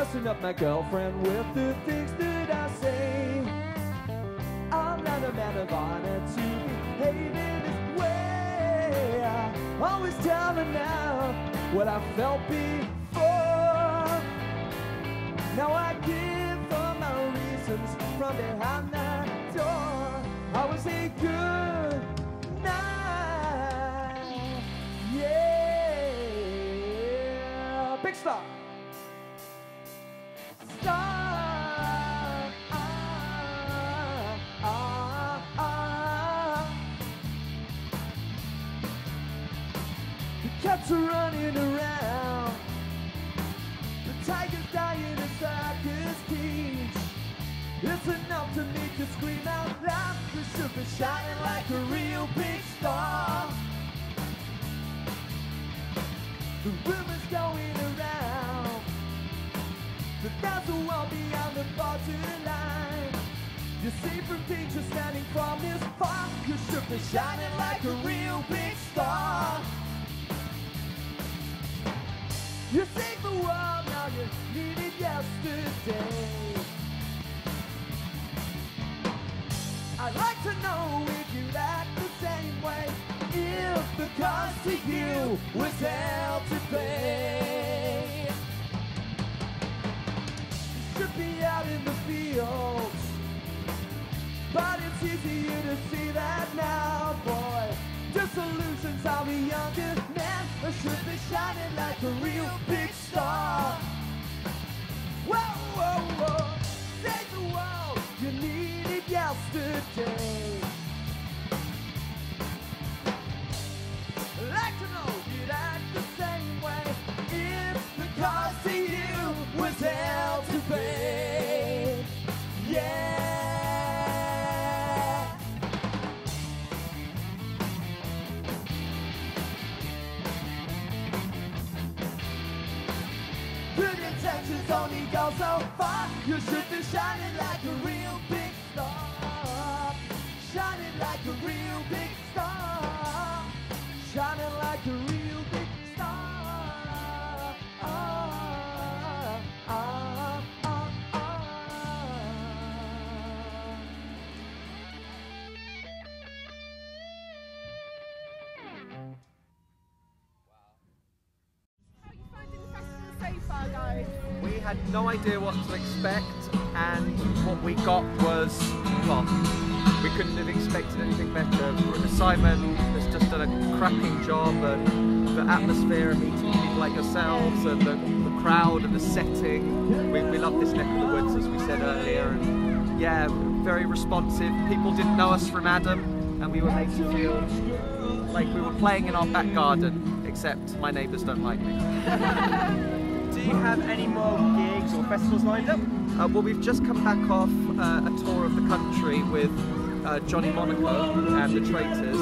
messing up my girlfriend with the things that I say. I'm not a man of honor to behave in this way. I always tell her now what I felt before. Now I give all my reasons from behind the door. I would say good night. Yeah. Big star. Cats are running around. The tiger's dying in a circus cage. It's enough to make you scream out loud. You should be shining like a real big star. The rumors going You from danger standing from this far. You should be shining like a real big star. You saved the world, now you need it yesterday. I'd like to know if you'd act the same way. If the cost to you was hell to pay. Like a real big star. Only go so far. You should be shining like a real big We had no idea what to expect, and what we got was, well, we couldn't have expected anything better. Simon has just done a cracking job, and the atmosphere, and meeting people like yourselves, and the, the crowd, and the setting. We, we love this neck of the woods, as we said earlier, and yeah, very responsive. People didn't know us from Adam, and we were made to feel like we were playing in our back garden, except my neighbours don't like me. Do you have any more gigs or festivals lined up? Uh, well, we've just come back off uh, a tour of the country with uh, Johnny Monaco and the Traitors,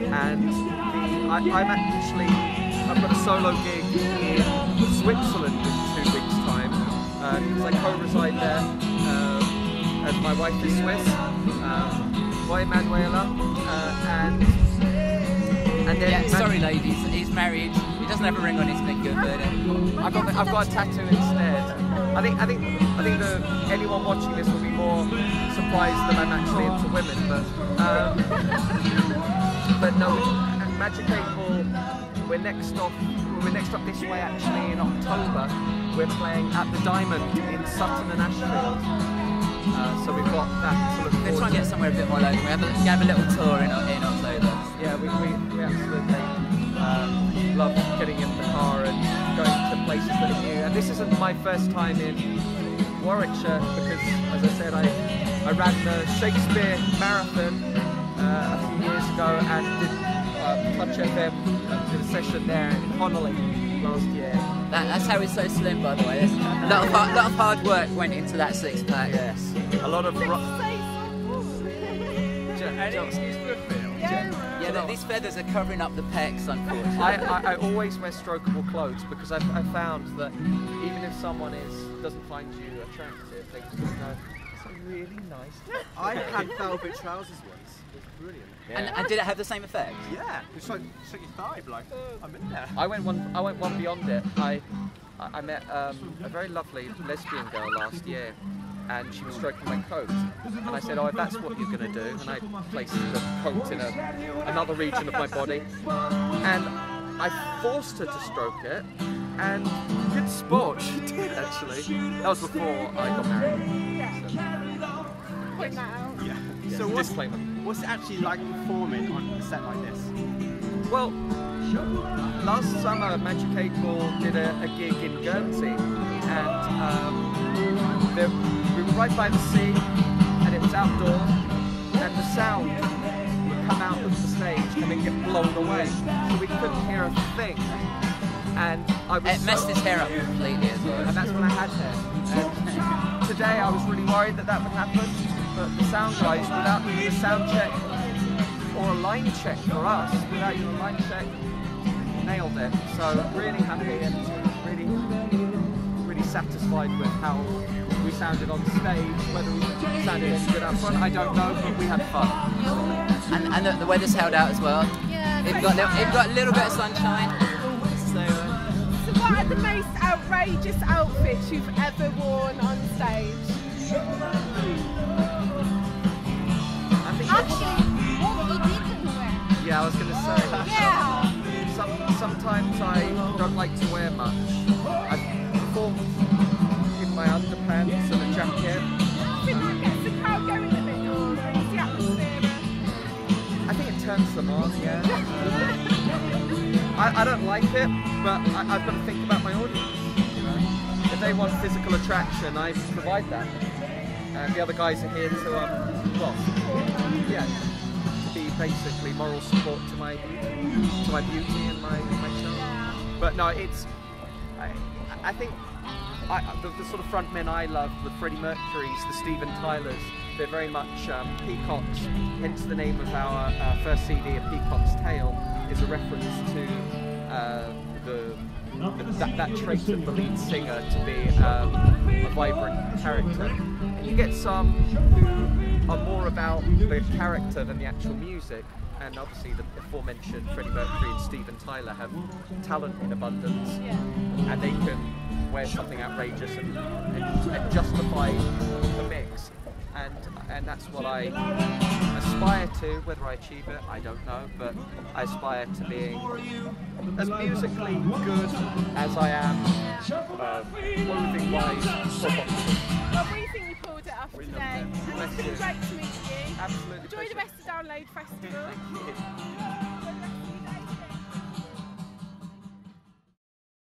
and the, I, I'm actually I've got a solo gig in Switzerland in two weeks' time because I co-reside there, uh, and my wife is Swiss, um, Boy Manuela, uh, and and then Yeah, sorry ladies, he's married. He doesn't have a ring on his finger, but I've got I've got a tattoo instead. I think I think I think that anyone watching this will be more surprised that I'm actually into women, but um, but no, Magic 8 Ball, we're next off. We're next up this way actually in October. We're playing at the Diamond in Sutton-in-Ashfield. Uh, so we've got that to look let's try and to. get somewhere a bit more local. We have a, we have a little tour in, in October. Yeah, we, we, we absolutely um, love getting in the car and places that are new. And this isn't my first time in Warwickshire because, as I said, I, I ran the Shakespeare Marathon uh, a few years ago and did uh, Touch FM, uh, did a session there in Honolulu last year. That, that's how it's so slim, by the way. A lot of, hard, lot of hard work went into that six pack. Yes, a lot of ro- Any excuse for a film? Yeah, th- these feathers are covering up the pecs, unfortunately. I, I, I always wear strokable clothes because I've, I've found that even if someone is doesn't find you attractive, they just go, it's a really nice. I had velvet trousers once. It was brilliant. and, and did it have the same effect? Yeah, it's like, it's like your thigh, like, I'm in there. I went one. I went one beyond it. I, I I met um, a very lovely lesbian girl last year, and she was stroking my coat. And I said, "Oh, if that's what you're going to do," and I placed the coat in a, another region of my body, and I forced her to stroke it, and good sport, she did actually. That was before I got married. So, Point that out. Yeah. yeah, So what's, what's it actually like performing on a set like this? Well, last summer Magic 8 Ball did a, a gig in Guernsey, and um, the, we were right by the sea, and it was outdoor, and the sound would come out of the stage and then get blown away, so we couldn't hear a thing. And I was It messed so- his hair up completely as well. and that's when I had hair. And today I was really worried that that would happen, but the sound guys, without a sound check or a line check for us, without your line check, nailed it. So really happy and really, really satisfied with how we sounded on stage. Whether we sounded any good up front, I don't know, but we had fun. And, and the, the weather's held out as well. Yeah. It so got, little, it got a little bit of sunshine. So, uh, So what are the most outrageous outfits you've ever worn on stage? Actually, yeah, I was going to say. Yeah. Some, sometimes I don't like to wear much. I perform in my underpants and a jacket. I think that gets the crowd going a bit or brings the atmosphere. I think it turns them on, yeah. I, I don't like it, but I, I've got to think about my audience. You know? If they want physical attraction, I provide that. And the other guys are here to, um, well, yeah, basically moral support to my to my beauty and my my charm. But no, it's I, I think I, the, the sort of front men I love, the Freddie Mercury's, the Steven Tylers, they're very much um, peacocks. Hence the name of our uh, first CD, A Peacock's Tale, is a reference to uh, the, the that, that trait of the lead singer to be um, a vibrant character. And you get some who are more about the character than the actual music. And obviously, the aforementioned Freddie Mercury and Steven Tyler have talent in abundance and they can wear something outrageous and, and, and justify the mix. And and that's what I aspire to. Whether I achieve it, I don't know, but I aspire to being as musically good as I am, uh, clothing you pulled it off We today. And it's been great to meet you. Absolutely. Enjoy the pleasure. rest of Download Festival. Thank you.